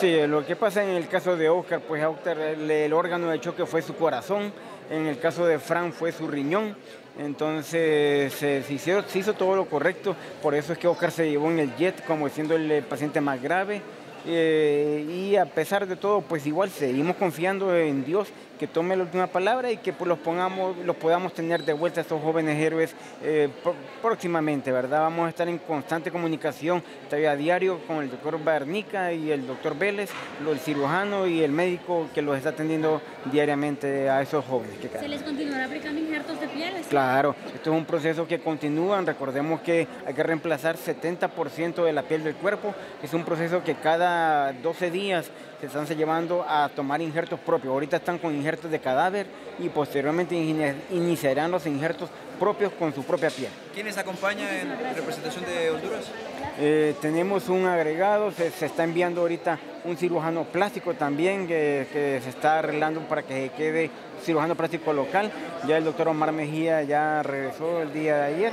Sí, lo que pasa en el caso de Oscar, pues Oscar, el, órgano de choque fue su corazón, en el caso de Fran fue su riñón, entonces se, hizo, se hizo todo lo correcto, por eso es que Oscar se llevó en el jet como siendo el paciente más grave. Eh, y a pesar de todo, pues igual seguimos confiando en Dios que tome la última palabra y que pues, los pongamos, los podamos tener de vuelta a estos jóvenes héroes eh, pr- próximamente, ¿verdad? Vamos a estar en constante comunicación todavía a diario con el doctor Barnica y el doctor Vélez, el cirujano y el médico que los está atendiendo diariamente a esos jóvenes. Que ¿Se les continuará aplicando injertos de pieles? Claro, esto es un proceso que continúa. Recordemos que hay que reemplazar 70% de la piel del cuerpo. Es un proceso que cada 12 días se están llevando a tomar injertos propios. Ahorita están con injertos de cadáver y posteriormente ini- iniciarán los injertos propios con su propia piel. ¿Quiénes acompañan en representación de Honduras? Eh, tenemos un agregado, se, se está enviando ahorita un cirujano plástico también que, que se está arreglando para que se quede cirujano plástico local. Ya el doctor Omar Mejía ya regresó el día de ayer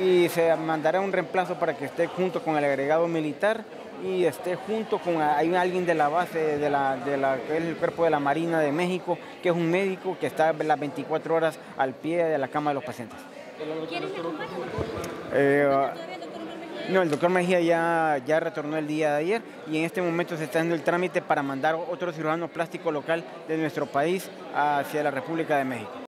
y se mandará un reemplazo para que esté junto con el agregado militar y esté junto con hay alguien de la base de la, de el cuerpo de la Marina de México, que es un médico que está las 24 horas al pie de la cama de los pacientes. Eh, no, el doctor Mejía ya, ya retornó el día de ayer y en este momento se está haciendo el trámite para mandar otro cirujano plástico local de nuestro país hacia la República de México.